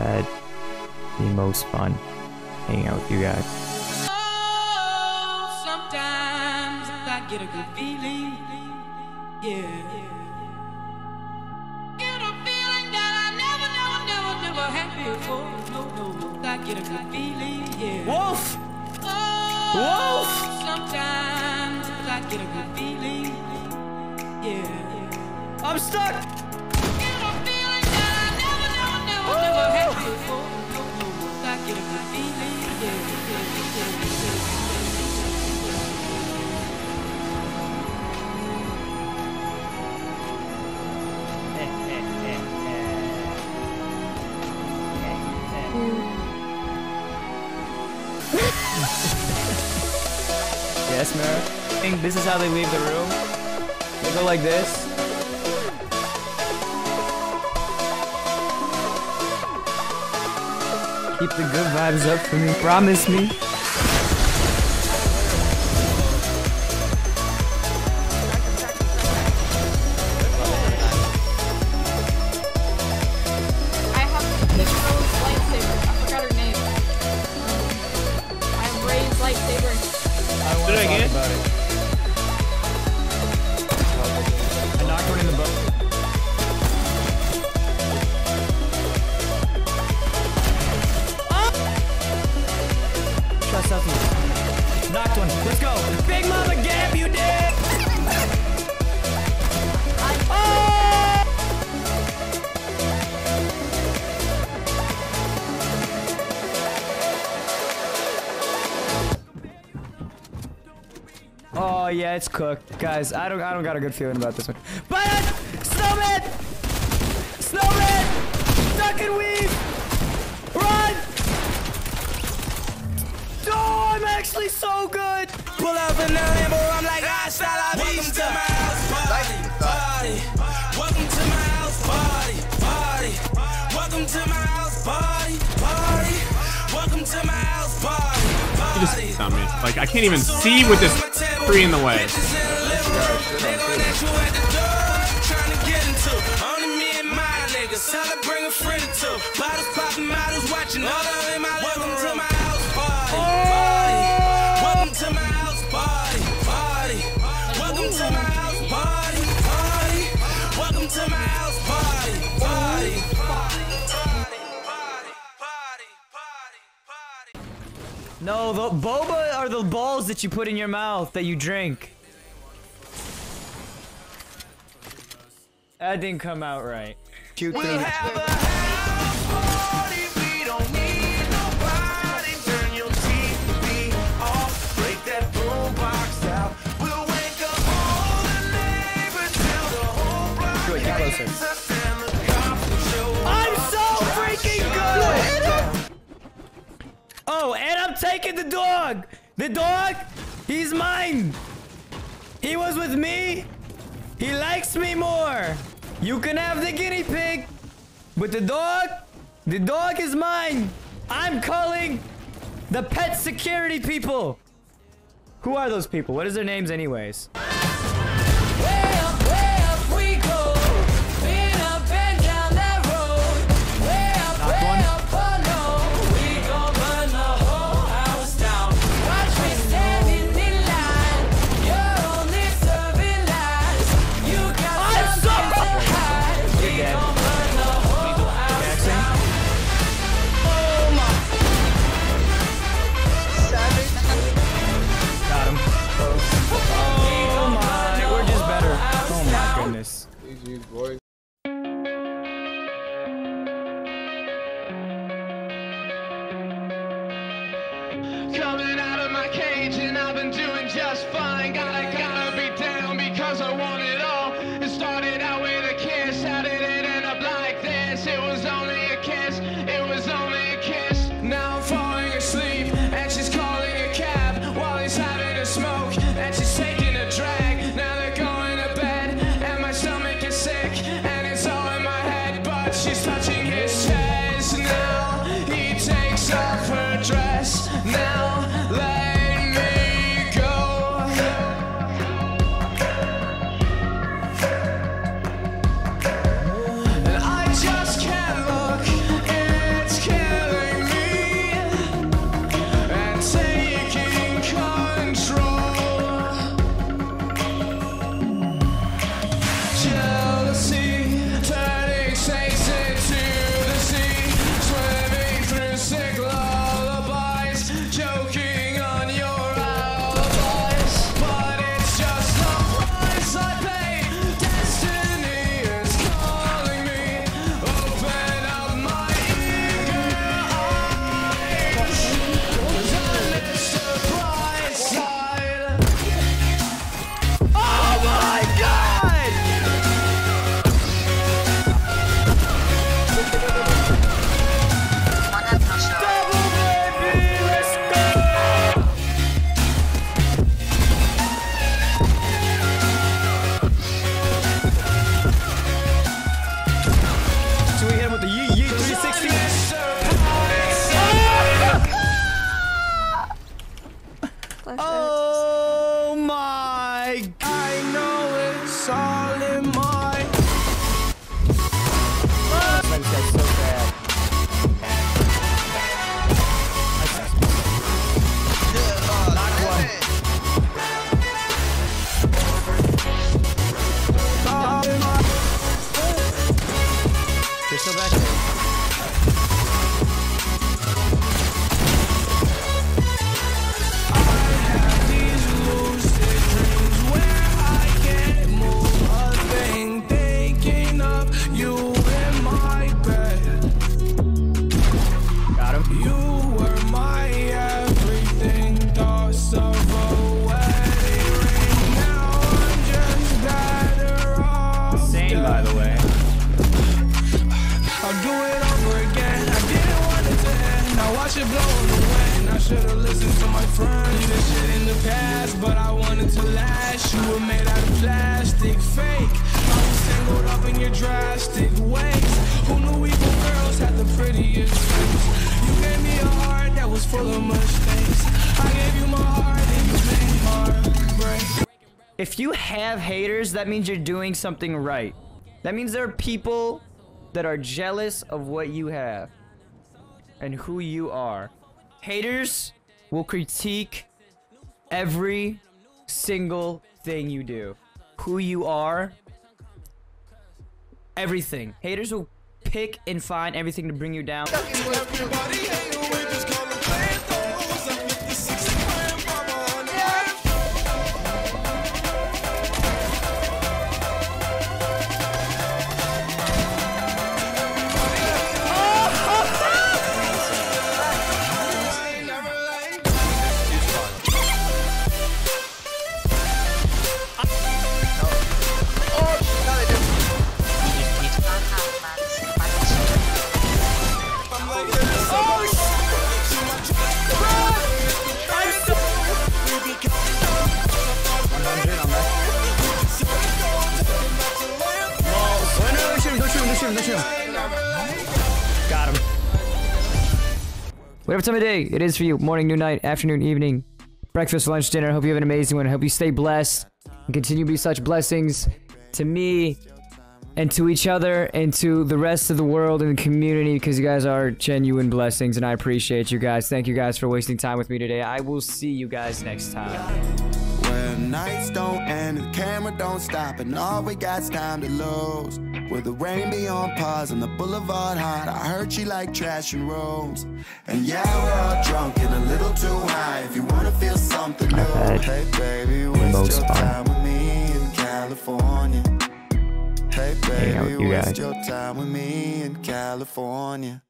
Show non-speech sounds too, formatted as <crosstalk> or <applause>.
had the most fun hanging out with you guys. Oh, sometimes I get a good feeling. Yeah. Get a feeling that I never, never, never, never had before. No, no, I get a good feeling. Yeah. Wolf! Oh, Wolf! Sometimes I get a good feeling. Yeah. I'm stuck! <laughs> Yes, Mara? I think this is how they leave the room. They go like this. Keep the good vibes up for me. Promise me. Yeah, it's cooked, guys. I don't, I don't got a good feeling about this one. But snowman, snowman, duck and weave, run! Oh, I'm actually so good. Pull up in the Lambo, I'm like, hasta la vista. Welcome to my house party, party. Welcome to my house party, party. Welcome to my house party, party. Welcome to my house party, You party. just on me. Like I can't even see with this tree in the way. Bitches No, the boba are the balls that you put in your mouth that you drink. That didn't come out right. Cute We'll thing. have a house party. We don't need nobody. Turn your TV off. Break that boombox out. We'll wake up all the neighbors till the whole block Good, get closer. Oh, and I'm taking the dog! The dog, he's mine! He was with me! He likes me more! You can have the guinea pig! But the dog, the dog is mine! I'm calling the pet security people! Who are those people? What is their names anyways? Head, but know end. Now watch it blow in the wind. I should've listened to my friends. This shit in the past, but I wanted to last. You were made out of plastic, fake. I was tangled up in your drastic ways. Who knew evil girls had the prettiest face? You gave me a heart that was full of mistakes. I gave you my heart and you made. If you have haters, that means you're doing something right. That means there are people that are jealous of what you have and who you are. Haters will critique every single thing you do. Who you are, everything. Haters will pick and find everything to bring you down. Got him. Whatever time of day it is for you, morning, noon, night, afternoon, evening, breakfast, lunch, dinner. I hope you have an amazing one. I hope you stay blessed and continue to be such blessings to me and to each other and to the rest of the world and the community because you guys are genuine blessings and I appreciate you guys. Thank you guys for wasting time with me today. I will see you guys next time. Where nights don't end and the camera don't stop and all we got's time to lose. Where the rain be on pause and the boulevard hot. I heard she like trash and rooms. And yeah, we're all drunk and a little too high. If you wanna feel something new, hey baby, waste your time with me in California. Hey baby, you waste guys. your time with me in California.